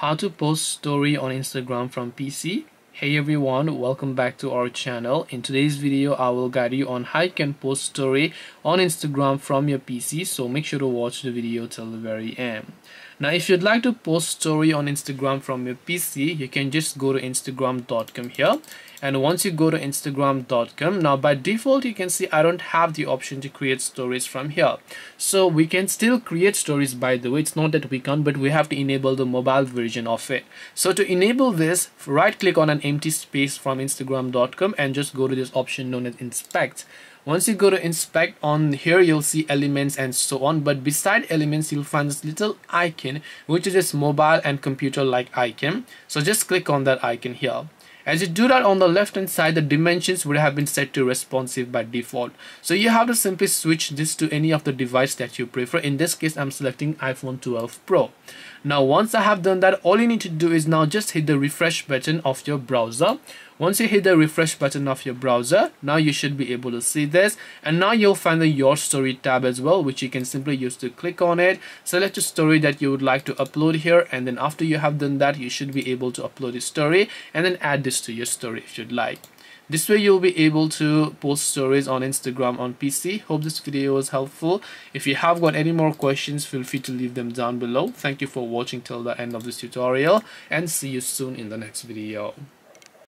how to post story on Instagram from PC hey everyone welcome back to our channel. In today's video I will guide you on how you can post story on Instagram from your PC so make sure to watch the video till the very end. Now if you'd like to post story on Instagram from your PC you can just go to instagram.com here. And once you go to instagram.com now by default you can see I don't have the option to create stories from here. So we can still create stories by the way. It's not that we can't but we have to enable the mobile version of it. So to enable this right click on an empty space from instagram.com and just go to this option known as inspect. Once you go to inspect on here you'll see elements and so on but beside elements you'll find this little icon which is this mobile and computer like icon. So just click on that icon here as you do that on the left hand side, the dimensions would have been set to responsive by default. So you have to simply switch this to any of the device that you prefer. In this case, I'm selecting iPhone 12 Pro. Now, once I have done that, all you need to do is now just hit the refresh button of your browser. Once you hit the refresh button of your browser, now you should be able to see this. And now you'll find the Your Story tab as well, which you can simply use to click on it. Select a story that you would like to upload here. And then after you have done that, you should be able to upload a story and then add this to your story if you'd like. This way you'll be able to post stories on Instagram on PC. Hope this video was helpful. If you have got any more questions, feel free to leave them down below. Thank you for watching till the end of this tutorial and see you soon in the next video.